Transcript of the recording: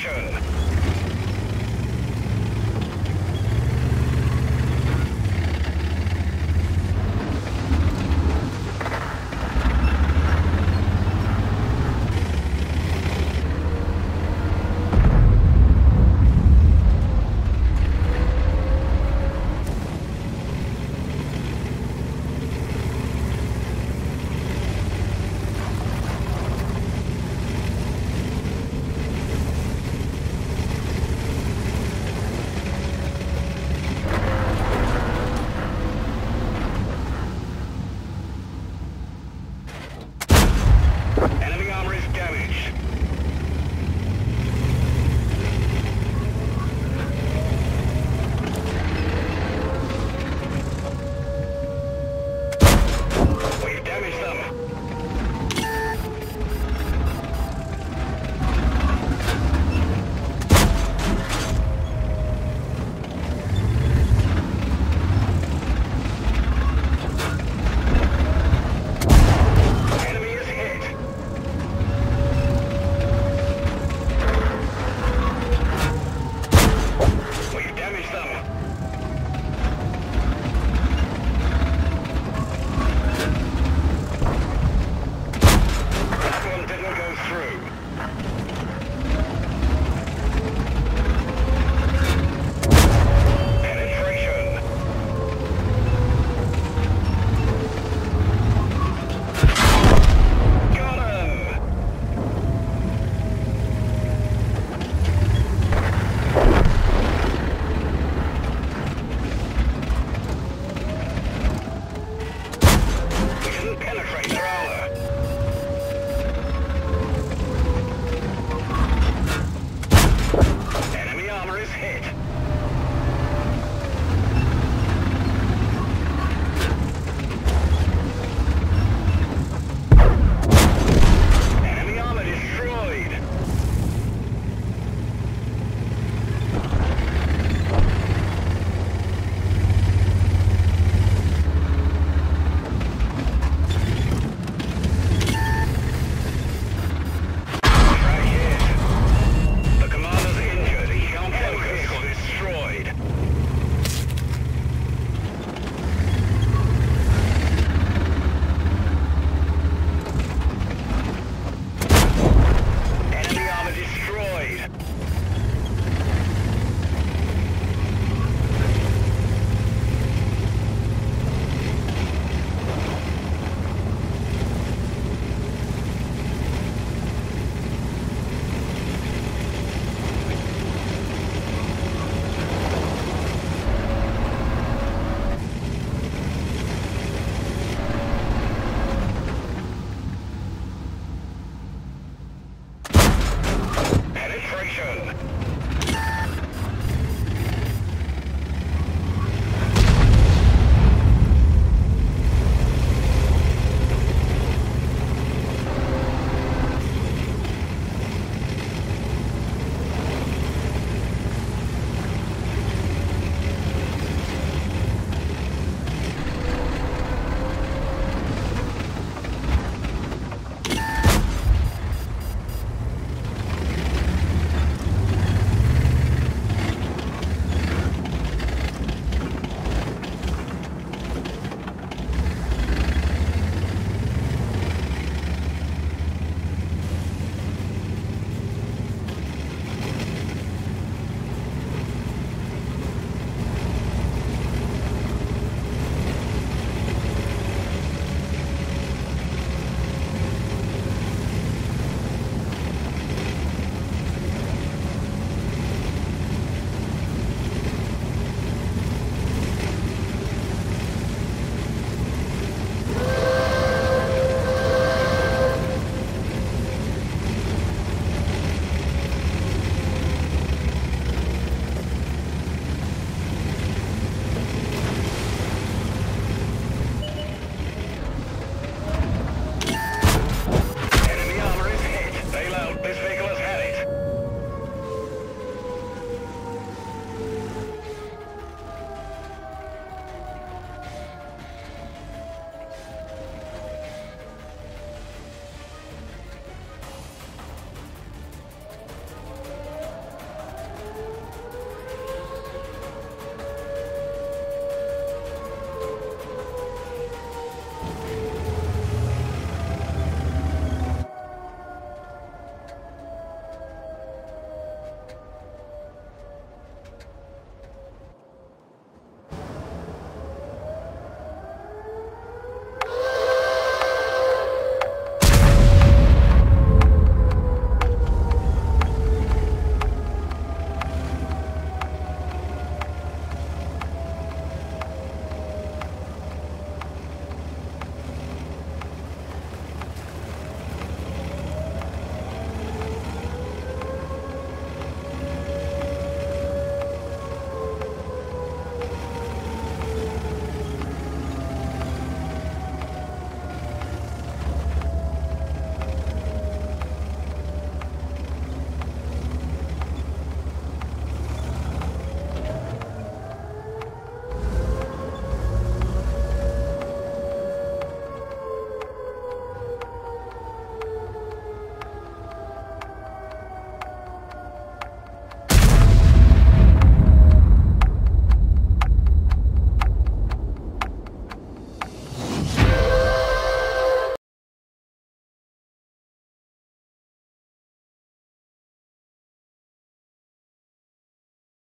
position.